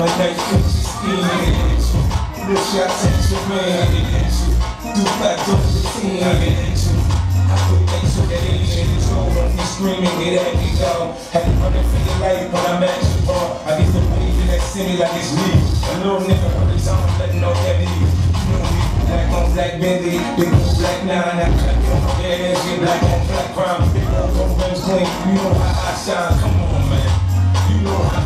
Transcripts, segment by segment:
My night is in Wish I sent you man Do I don't pretend I put that to that alien control Run me screaming, get at me dog Had to run it for your life but I'm at your bar. I get the money in that city like it's me. A little nigga hurt his arm, letting off that beat You know me, black on black bendy, Big on black nine, I got you on that ass Get black on black crime, big on rims clean You know how I shine, come on man. You know how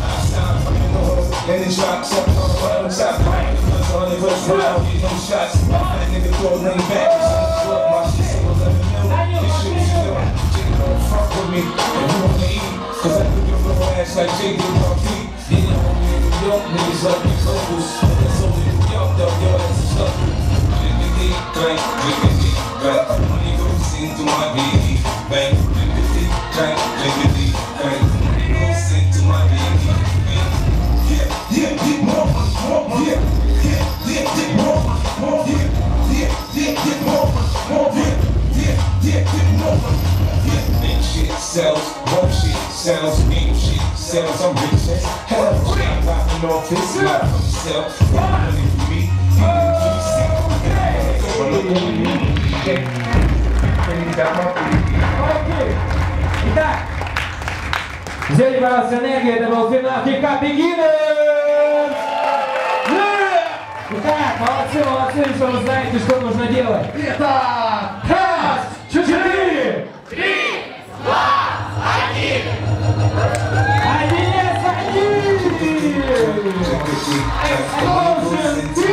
know. And the drops up on the bottom top, cause all the first round, get them shots. That nigga throw back, it's on the club, my shit, so let me know. This shit is still, Jay don't fuck with me, and you wanna eat, cause I put your little ass like Jay did my feet. Yeah, I'm in New York, niggas love me locals, but that's only New York, though, your ass is lucky. Jiggity, bang, jiggity, bang, money goes into my baby, sells, rope shit sells, game shit sells. I'm rich as hell. I'm not in office, not for myself. Got money for me. You Окей. Итак, взяли вас энергию, это был финал Хикап Beginners! Итак, молодцы, молодцы, что вы знаете, что нужно делать. Итак, Team! Fantastic!